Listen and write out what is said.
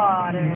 water.